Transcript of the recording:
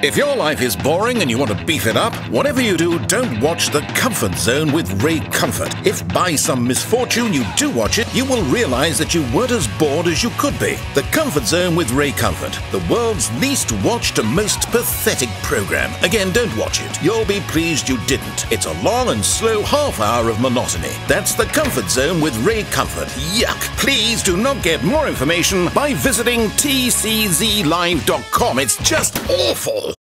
If your life is boring and you want to beef it up, whatever you do, don't watch The Comfort Zone with Ray Comfort. If by some misfortune you do watch it, you will realize that you weren't as bored as you could be. The Comfort Zone with Ray Comfort, the world's least watched and most pathetic program. Again, don't watch it. You'll be pleased you didn't. It's a long and slow half hour of monotony. That's The Comfort Zone with Ray Comfort. Yuck. Please do not get more information by visiting tczlive.com. It's just awful.